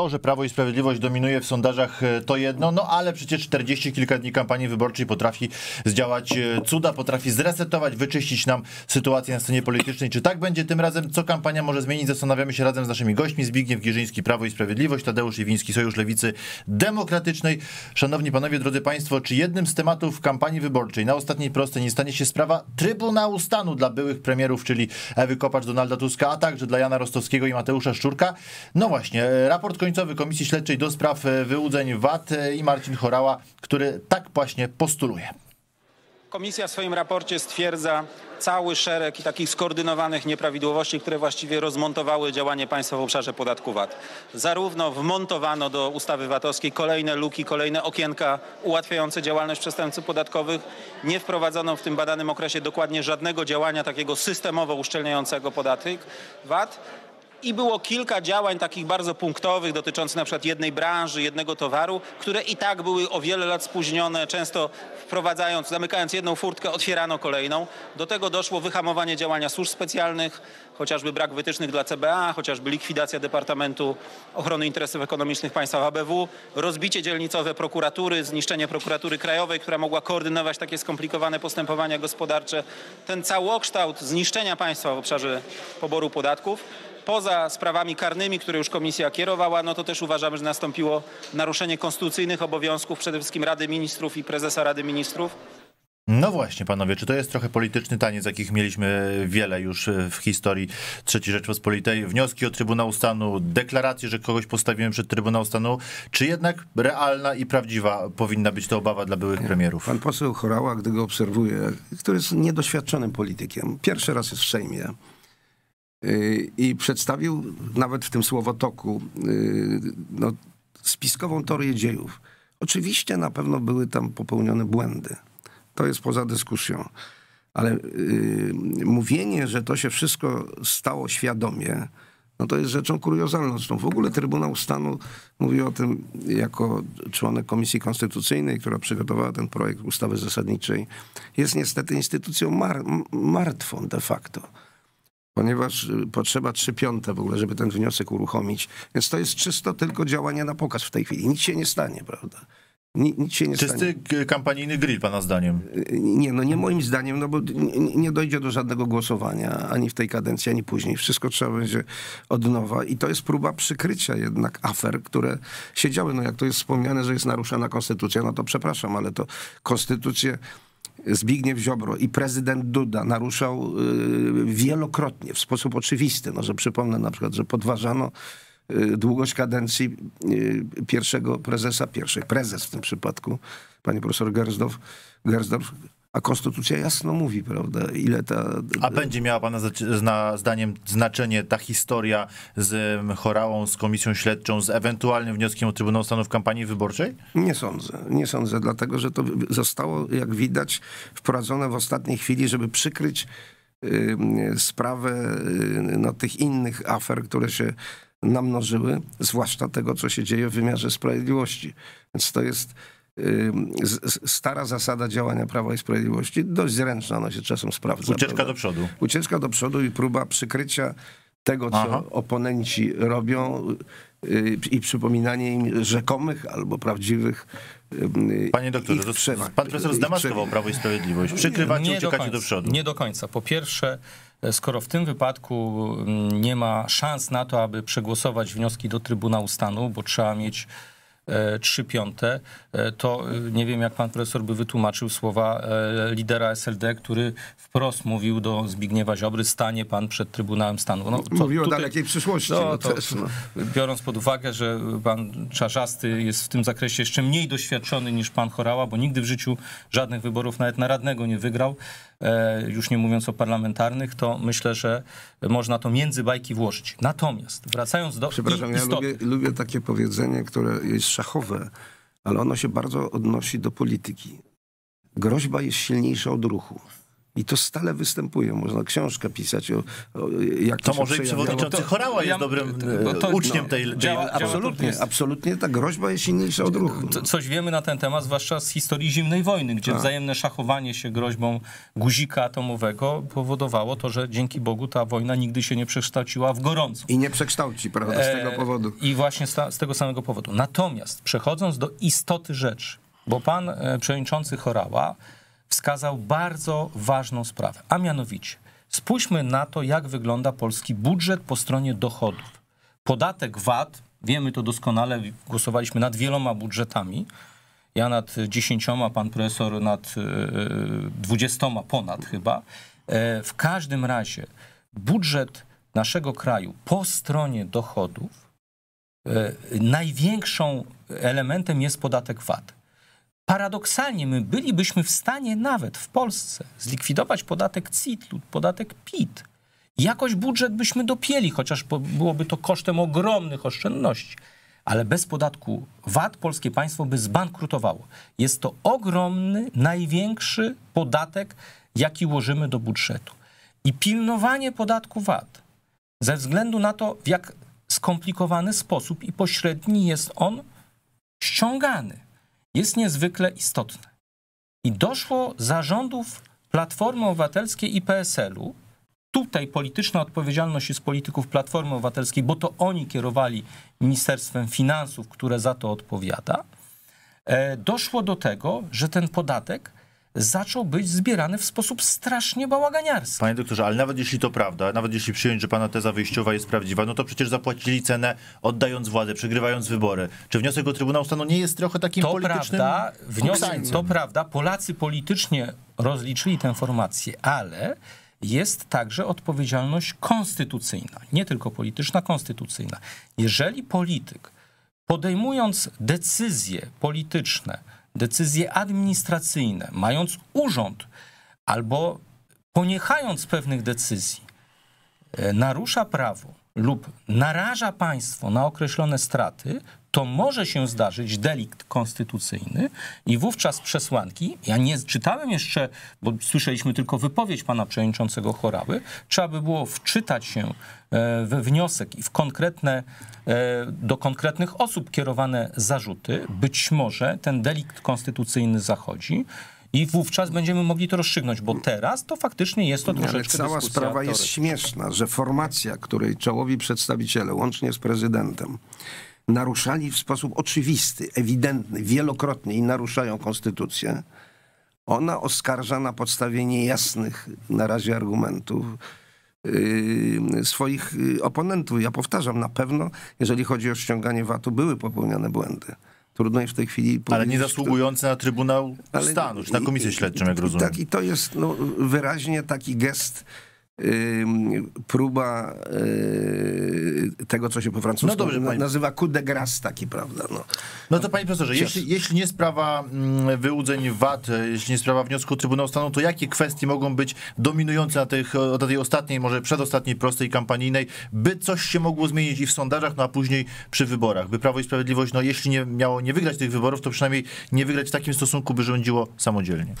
To, że Prawo i Sprawiedliwość dominuje w sondażach, e, to jedno, no ale przecież 40 kilka dni kampanii wyborczej potrafi zdziałać e, cuda, potrafi zresetować, wyczyścić nam sytuację na scenie politycznej. Czy tak będzie tym razem? Co kampania może zmienić? Zastanawiamy się razem z naszymi gośćmi. Zbigniew Gierzyński, Prawo i Sprawiedliwość, Tadeusz Iwiński, Sojusz Lewicy Demokratycznej. Szanowni panowie, drodzy państwo, czy jednym z tematów kampanii wyborczej na ostatniej prostej nie stanie się sprawa Trybunału Stanu dla byłych premierów, czyli Ewy Kopacz, Donalda Tuska, a także dla Jana Rostowskiego i Mateusza Szczurka? No właśnie, e, raport końcowy Komisji Śledczej do spraw e, wyłudzeń VAT i Marcin Chorała, który tak właśnie postuluje. Komisja w swoim raporcie stwierdza cały szereg takich skoordynowanych nieprawidłowości, które właściwie rozmontowały działanie państwa w obszarze podatku VAT. Zarówno wmontowano do ustawy VAT-owskiej kolejne luki, kolejne okienka ułatwiające działalność przestępców podatkowych. Nie wprowadzono w tym badanym okresie dokładnie żadnego działania takiego systemowo uszczelniającego podatek VAT i było kilka działań takich bardzo punktowych dotyczących na przykład jednej branży, jednego towaru, które i tak były o wiele lat spóźnione, często wprowadzając, zamykając jedną furtkę, otwierano kolejną. Do tego doszło wyhamowanie działania służb specjalnych, chociażby brak wytycznych dla CBA, chociażby likwidacja Departamentu Ochrony Interesów Ekonomicznych państwa ABW, rozbicie dzielnicowe prokuratury, zniszczenie prokuratury krajowej, która mogła koordynować takie skomplikowane postępowania gospodarcze. Ten całokształt zniszczenia państwa w obszarze poboru podatków poza sprawami karnymi, które już komisja kierowała, no to też uważamy, że nastąpiło naruszenie konstytucyjnych obowiązków przede wszystkim Rady Ministrów i prezesa Rady Ministrów. No właśnie, panowie, czy to jest trochę polityczny taniec, jakich mieliśmy wiele już w historii III Rzeczpospolitej? Wnioski o Trybunał Stanu, deklaracje, że kogoś postawimy przed Trybunał Stanu, czy jednak realna i prawdziwa powinna być to obawa dla byłych premierów? Pan poseł Chorała, gdy go obserwuje, który jest niedoświadczonym politykiem, pierwszy raz jest w Sejmie, i przedstawił nawet w tym słowotoku y, no, spiskową teorię dziejów. Oczywiście na pewno były tam popełnione błędy. To jest poza dyskusją. Ale yy, mówienie, że to się wszystko stało świadomie, no to jest rzeczą kuriozalną. Zresztą w ogóle Trybunał Stanu mówi o tym jako członek Komisji Konstytucyjnej, która przygotowała ten projekt ustawy zasadniczej. Jest niestety instytucją mar martwą de facto ponieważ y, potrzeba trzy piąte w ogóle, żeby ten wniosek uruchomić. Więc to jest czysto tylko działanie na pokaz w tej chwili. Nic się nie stanie, prawda? Nic się nie Czysty stanie. kampanijny grill, pana zdaniem? Y, nie, no nie moim zdaniem, no bo nie dojdzie do żadnego głosowania, ani w tej kadencji, ani później. Wszystko trzeba będzie od nowa i to jest próba przykrycia jednak afer, które się działy. No jak to jest wspomniane, że jest naruszana konstytucja, no to przepraszam, ale to konstytucję Zbigniew Ziobro i prezydent Duda naruszał y, wielokrotnie, w sposób oczywisty. No, że przypomnę na przykład, że podważano y, długość kadencji y, pierwszego prezesa, pierwszej prezes w tym przypadku, pani profesor Gersdorf a konstytucja jasno mówi, prawda, ile ta... A będzie miała pana zna, zdaniem znaczenie ta historia z Chorałą, z komisją śledczą, z ewentualnym wnioskiem o Trybunał Stanu w kampanii wyborczej? Nie sądzę, nie sądzę, dlatego że to zostało, jak widać, wprowadzone w ostatniej chwili, żeby przykryć y, sprawę y, no, tych innych afer, które się namnożyły, zwłaszcza tego, co się dzieje w wymiarze sprawiedliwości. Więc to jest stara zasada działania Prawa i Sprawiedliwości, dość zręczna, ona się czasem sprawdza. Ucieczka prawda? do przodu. Ucieczka do przodu i próba przykrycia tego, co Aha. oponenci robią y, i przypominanie im rzekomych albo prawdziwych Panie doktorze, pan profesor zdemaskował Prawo i Sprawiedliwość. Przykrywacie, uciekacie do, końca, do przodu. Nie do końca. Po pierwsze, skoro w tym wypadku nie ma szans na to, aby przegłosować wnioski do Trybunału Stanu, bo trzeba mieć E, trzy piąte, e, to e, nie wiem, jak pan profesor by wytłumaczył słowa lidera SLD, który wprost mówił do Zbigniewa Ziobry, stanie pan przed Trybunałem Stanu. No, Mówił tutaj, o dalekiej przyszłości. No, to, też, no. Biorąc pod uwagę, że pan Czarzasty jest w tym zakresie jeszcze mniej doświadczony niż pan Chorała, bo nigdy w życiu żadnych wyborów nawet na radnego nie wygrał, już nie mówiąc o parlamentarnych, to myślę, że można to między bajki włożyć. Natomiast wracając do Przepraszam, ja lubię, lubię takie powiedzenie, które jest szachowe, ale ono się bardzo odnosi do polityki. Groźba jest silniejsza od ruchu. I to stale występuje. Można książkę pisać o, o jak To może i przewodniczący to- Chorała ja- jest dobrym to- to- e, uczniem no, tej, tej działa- Absolutnie, jest- absolutnie ta groźba jest silniejsza od ruchu. Co- Coś wiemy na ten temat, zwłaszcza z historii zimnej wojny, gdzie Tak. wzajemne szachowanie się groźbą guzika atomowego powodowało to, że dzięki Bogu ta wojna nigdy się nie przekształciła w gorącą. I nie przekształci, prawda, z tego E, powodu. I właśnie z, ta, z tego samego powodu. Natomiast przechodząc do istoty rzeczy, bo pan e, przewodniczący Chorała wskazał bardzo ważną sprawę, a mianowicie spójrzmy na to, jak wygląda polski budżet po stronie dochodów. Podatek VAT, wiemy to doskonale, głosowaliśmy nad wieloma budżetami. Ja nad dziesięcioma, pan profesor nad e, dwudziestoma ponad chyba. E, W każdym razie budżet naszego kraju po stronie dochodów e, największą elementem jest podatek VAT. Paradoksalnie my bylibyśmy w stanie nawet w Polsce zlikwidować podatek CIT lub podatek PIT. Jakoś budżet byśmy dopięli, chociaż byłoby to kosztem ogromnych oszczędności. Ale bez podatku VAT polskie państwo by zbankrutowało. Jest to ogromny, największy podatek, jaki łożymy do budżetu. I pilnowanie podatku VAT ze względu na to, w jak skomplikowany sposób i pośredni jest on ściągany, jest niezwykle istotne. I doszło zarządów Platformy Obywatelskiej i PSL-u. Tutaj polityczna odpowiedzialność jest polityków Platformy Obywatelskiej, bo to oni kierowali Ministerstwem Finansów, które za to odpowiada. E, Doszło do tego, że ten podatek zaczął być zbierany w sposób strasznie bałaganiarski. Panie doktorze, ale nawet jeśli to prawda, nawet jeśli przyjąć, że pana teza wyjściowa jest prawdziwa, no to przecież zapłacili cenę oddając władzę, przegrywając wybory. Czy wniosek o Trybunał Stanu nie jest trochę takim To politycznym prawda, wniosek, to prawda, Polacy politycznie rozliczyli tę formację, ale jest także odpowiedzialność konstytucyjna, nie tylko polityczna, konstytucyjna. Jeżeli polityk podejmując decyzje polityczne, decyzje administracyjne, mając urząd albo poniechając pewnych decyzji, narusza prawo lub naraża państwo na określone straty, to może się zdarzyć delikt konstytucyjny i wówczas przesłanki, ja nie czytałem jeszcze, bo słyszeliśmy tylko wypowiedź pana przewodniczącego Chorały, trzeba by było wczytać się e, we wniosek i w konkretne, e, do konkretnych osób kierowane zarzuty. Być może ten delikt konstytucyjny zachodzi i wówczas będziemy mogli to rozstrzygnąć, bo teraz to faktycznie jest to Ale troszeczkę cała dyskusja sprawa jest śmieszna, że formacja, której czołowi przedstawiciele, łącznie z prezydentem, naruszali w sposób oczywisty, ewidentny, wielokrotnie i naruszają konstytucję, ona oskarża na podstawie niejasnych na razie argumentów yy, swoich yy, oponentów. Ja powtarzam, na pewno, jeżeli chodzi o ściąganie VAT-u, były popełniane błędy. Trudno jest w tej chwili Ale nie zasługujące na Trybunał Stanu, czy na komisję śledczą, jak rozumiem. Tak, i to jest no, wyraźnie taki gest, próba yy, tego, co się po francusku No dobrze, na- nazywa coup de grâce taki, prawda? No. No to panie profesorze, Cios. jeśli, jeśli nie sprawa mm, wyłudzeń VAT, e, jeśli nie sprawa wniosku Trybunału Stanu, to jakie kwestie mogą być dominujące na, tych, na tej ostatniej, może przedostatniej prostej kampanijnej, by coś się mogło zmienić i w sondażach, no a później przy wyborach, by Prawo i Sprawiedliwość, no jeśli nie miało nie wygrać tych wyborów, to przynajmniej nie wygrać w takim stosunku, by rządziło samodzielnie.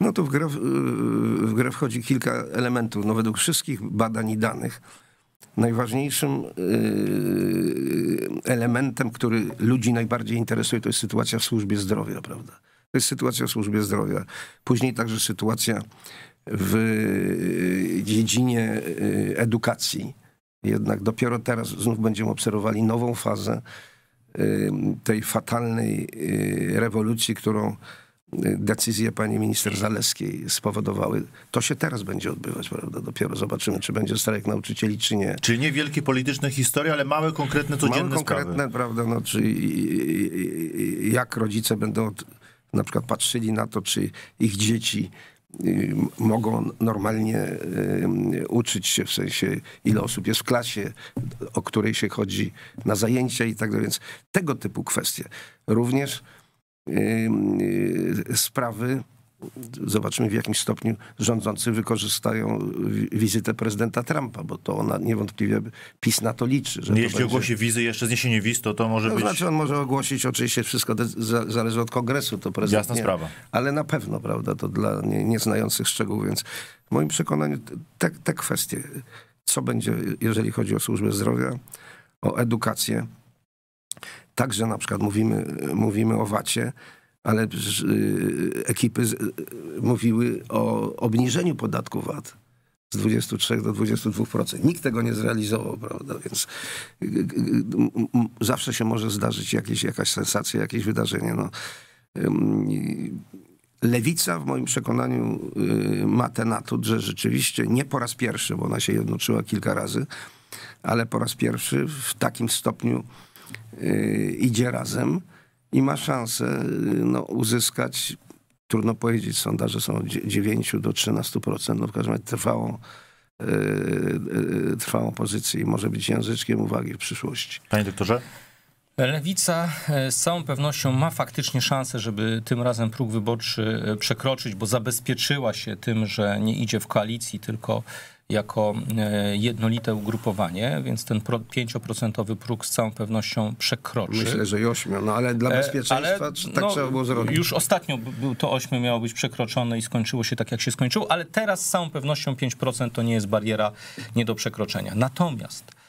No to w grę, w- w grę wchodzi kilka elementów. No według wszystkich badań i danych najważniejszym yy, elementem, który ludzi najbardziej interesuje, to jest sytuacja w służbie zdrowia, prawda? To jest sytuacja w służbie zdrowia. Później także sytuacja w yy, dziedzinie yy, edukacji. Jednak dopiero teraz znów będziemy obserwowali nową fazę yy, tej fatalnej yy, rewolucji, którą yy, decyzje pani minister Zaleskiej spowodowały. To się teraz będzie odbywać, prawda? Dopiero zobaczymy, czy będzie strajk nauczycieli, czy nie. Czyli nie wielkie polityczne historie, ale małe, konkretne, codzienne Mamy konkretne, sprawy. prawda, no, czy jak rodzice będą na przykład patrzyli na to, czy ich dzieci y, mogą normalnie y, uczyć się, w sensie ile osób jest w klasie, o której się chodzi na zajęcia i tak dalej. Więc tego typu kwestie. Również sprawy Zobaczymy, w jakim stopniu rządzący wykorzystają wi- wizytę prezydenta Trumpa, bo to ona niewątpliwie PiS na to liczy. Że to Jeśli będzie- ogłosi wizy, jeszcze zniesienie wiz, to to może to być... znaczy on może ogłosić, oczywiście wszystko zależy od kongresu, to prezydent Jasna nie, sprawa. Ale na pewno, prawda, to dla nie, nieznających szczegółów, więc w moim przekonaniu te, te kwestie, co będzie, jeżeli chodzi o służbę zdrowia, o edukację, także na przykład mówimy, mówimy o VAT-ie, ale y, ekipy y, mówiły o obniżeniu podatku VAT z 23 do 22%. Nikt tego nie zrealizował, prawda? Więc y, zawsze się może zdarzyć jakieś, jakaś sensacja, jakieś wydarzenie. No. Lewica w moim przekonaniu ma ten atut, że rzeczywiście nie po raz pierwszy, bo ona się jednoczyła kilka razy, ale po raz pierwszy w takim stopniu idzie razem i ma szansę y, no, uzyskać, trudno powiedzieć, sondaże są od dzie- 9 do 13%, no w każdym razie trwałą, y, y, trwałą pozycję i może być języczkiem uwagi w przyszłości. Panie doktorze? Lewica e, z całą pewnością ma faktycznie szansę, żeby tym razem próg wyborczy e, przekroczyć, bo zabezpieczyła się tym, że nie idzie w koalicji, tylko jako e, jednolite ugrupowanie, więc ten pro- 5% próg z całą pewnością przekroczy. Myślę, że i 8, no ale dla bezpieczeństwa ale, tak no, trzeba było zrobić. Już ostatnio był to 8 miało być przekroczone i skończyło się tak, jak się skończyło, ale teraz z całą pewnością 5% to nie jest bariera nie do przekroczenia. Natomiast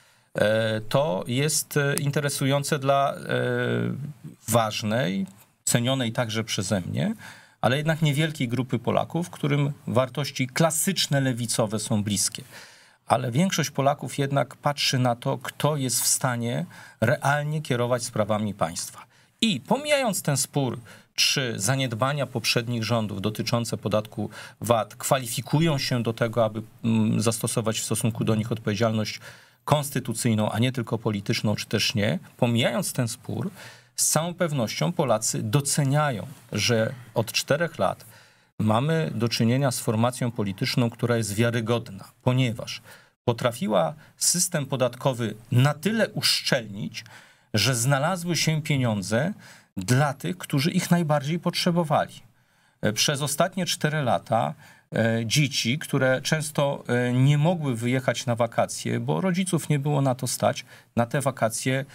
to jest e, interesujące dla e, ważnej, cenionej także przeze mnie, ale jednak niewielkiej grupy Polaków, którym wartości klasyczne lewicowe są bliskie. Ale większość Polaków jednak patrzy na to, kto jest w stanie realnie kierować sprawami państwa. I pomijając ten spór, czy zaniedbania poprzednich rządów dotyczące podatku VAT kwalifikują się do tego, aby mm, zastosować w stosunku do nich odpowiedzialność konstytucyjną, a nie tylko polityczną, czy też nie, pomijając ten spór, z całą pewnością Polacy doceniają, że od czterech lat mamy do czynienia z formacją polityczną, która jest wiarygodna, ponieważ potrafiła system podatkowy na tyle uszczelnić, że znalazły się pieniądze dla tych, którzy ich najbardziej potrzebowali. E, Przez ostatnie cztery lata dzieci, które często e, nie mogły wyjechać na wakacje, bo rodziców nie było na to stać, na te wakacje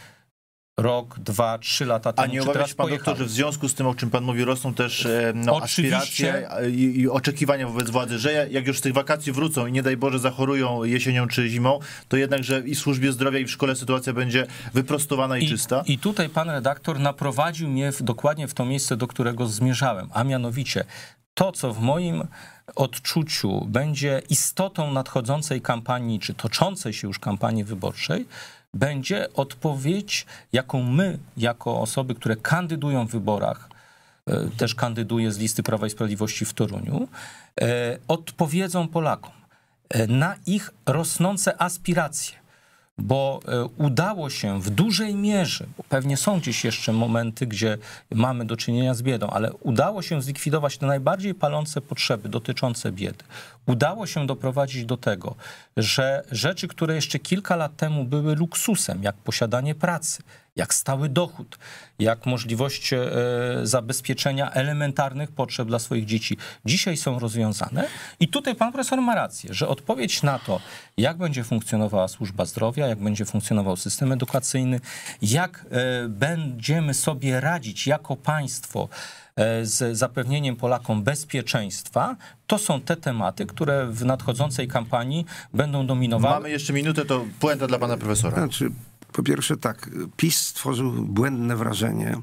rok, dwa, trzy lata A temu, nie czy obawia się pan doktor, pojechały. że w związku z tym, o czym pan mówi, rosną też e, no, aspiracje e, i, i oczekiwania wobec władzy, że jak już z tych wakacji wrócą i nie daj Boże zachorują jesienią czy zimą, to jednak, że i w służbie zdrowia i w szkole sytuacja będzie wyprostowana i, czysta? I tutaj pan redaktor naprowadził mnie w, dokładnie w to miejsce, do którego zmierzałem, a mianowicie to, co w moim odczuciu będzie istotą nadchodzącej kampanii, czy toczącej się już kampanii wyborczej, będzie odpowiedź, jaką my, jako osoby, które kandydują w wyborach, e, też kandyduję z listy Prawa i Sprawiedliwości w Toruniu, e, odpowiedzą Polakom e, na ich rosnące aspiracje bo e, udało się w dużej mierze, bo pewnie są gdzieś jeszcze momenty, gdzie mamy do czynienia z biedą, ale udało się zlikwidować te najbardziej palące potrzeby dotyczące biedy. Udało się doprowadzić do tego, że rzeczy, które jeszcze kilka lat temu były luksusem, jak posiadanie pracy, jak stały dochód, jak możliwość e, zabezpieczenia elementarnych potrzeb dla swoich dzieci, dzisiaj są rozwiązane. I tutaj pan profesor ma rację, że odpowiedź na to, jak będzie funkcjonowała służba zdrowia, jak będzie funkcjonował system edukacyjny, jak e, będziemy sobie radzić jako państwo e, z zapewnieniem Polakom bezpieczeństwa, to są te tematy, które w nadchodzącej kampanii będą dominowały. Mamy jeszcze minutę, to puenta dla pana profesora. Znaczy, po pierwsze tak, PiS stworzył błędne wrażenie,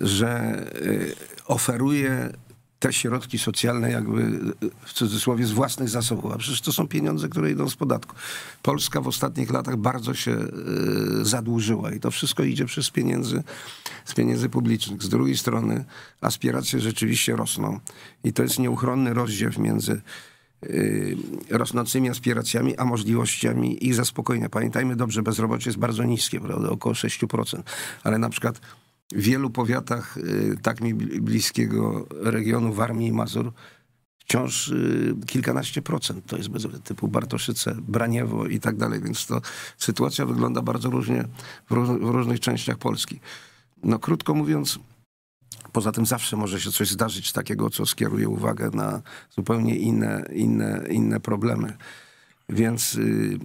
że y, oferuje te środki socjalne jakby y, w cudzysłowie z własnych zasobów, a przecież to są pieniądze, które idą z podatku. Polska w ostatnich latach bardzo się y, zadłużyła i to wszystko idzie przez pieniędzy, z pieniędzy publicznych. Z drugiej strony aspiracje rzeczywiście rosną i to jest nieuchronny rozdziew między rosnącymi aspiracjami, a możliwościami ich zaspokojenia. Pamiętajmy dobrze, bezrobocie jest bardzo niskie, prawda, około 6%, ale na przykład w wielu powiatach y, tak mi bli- bliskiego regionu Warmii i Mazur wciąż y, kilkanaście procent to jest bezrobocie, typu Bartoszyce, Braniewo i tak dalej, więc to sytuacja wygląda bardzo różnie w, róż, w różnych częściach Polski. No krótko mówiąc, Poza tym zawsze może się coś zdarzyć takiego, co skieruje uwagę na zupełnie inne, inne, inne problemy. Więc y,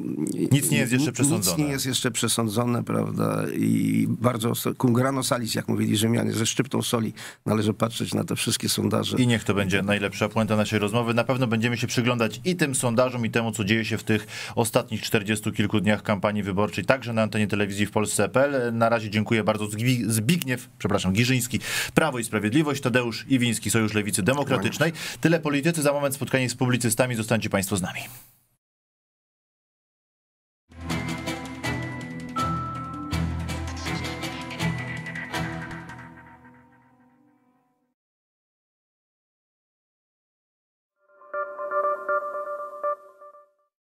Nic nie jest jeszcze przesądzone. Nic nie jest jeszcze przesądzone, prawda? I bardzo cum grano salis, jak mówili Rzymianie, ze szczyptą soli należy patrzeć na te wszystkie sondaże. I niech to będzie najlepsza puenta naszej rozmowy. Na pewno będziemy się przyglądać i tym sondażom, i temu, co dzieje się w tych ostatnich 40 kilku dniach kampanii wyborczej, także na antenie telewizji w Polsce.pl. Na razie dziękuję bardzo. Zbigniew, przepraszam, Giżyński, Prawo i Sprawiedliwość, Tadeusz Iwiński, Sojusz Lewicy Demokratycznej. Tyle politycy, za moment spotkanie z publicystami. Zostańcie Państwo z nami.